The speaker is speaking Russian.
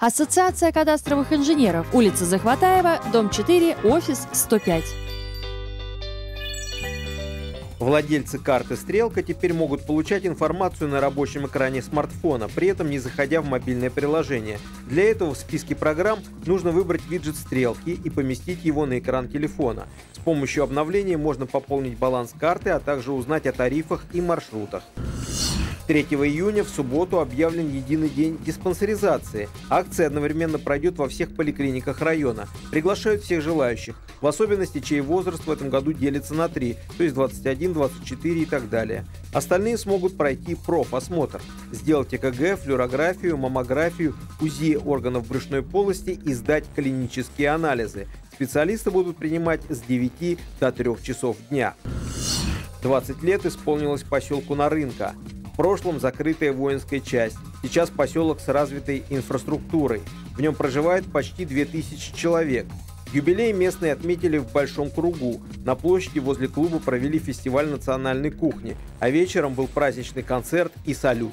Ассоциация кадастровых инженеров. Улица Захватаева, дом 4, офис 105. Владельцы карты «Стрелка» теперь могут получать информацию на рабочем экране смартфона, при этом не заходя в мобильное приложение. Для этого в списке программ нужно выбрать виджет «Стрелки» и поместить его на экран телефона. С помощью обновления можно пополнить баланс карты, а также узнать о тарифах и маршрутах. 3 июня в субботу объявлен единый день диспансеризации. Акция одновременно пройдет во всех поликлиниках района. Приглашают всех желающих, в особенности, чей возраст в этом году делится на 3, то есть 21, 24 и так далее. Остальные смогут пройти профосмотр, сделать ЭКГ, флюорографию, маммографию, УЗИ органов брюшной полости и сдать клинические анализы. Специалисты будут принимать с 9 до 3 часов дня. 20 лет исполнилось поселку Нарынка прошлом закрытая воинская часть, сейчас поселок с развитой инфраструктурой. В нем проживает почти 2000 человек. Юбилей местные отметили в большом кругу. На площади возле клуба провели фестиваль национальной кухни, а вечером был праздничный концерт и салют.